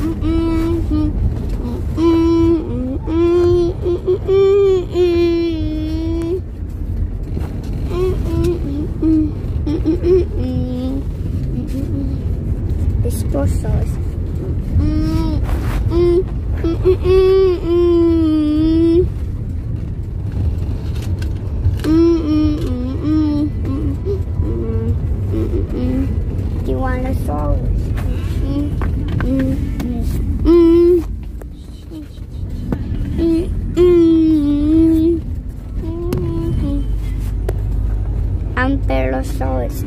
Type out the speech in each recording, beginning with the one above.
dirty man ang floor. Ang dalawa. Esposos. Tyrannosaurus. Ankylosaurus.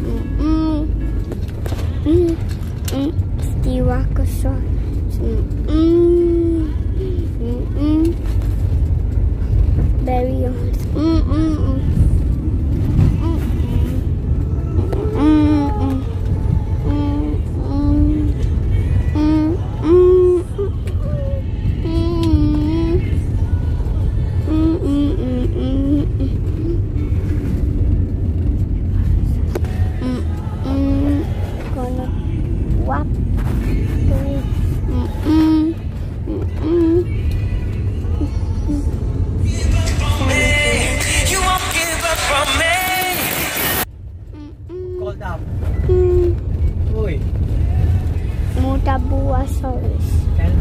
Styracosaurus. Baryons. Can,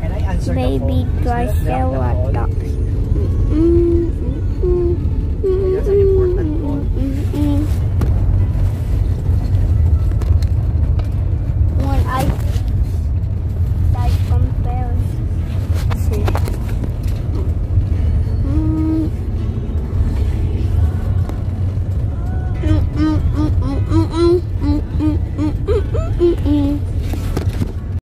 can I answer Maybe the phone? twice a.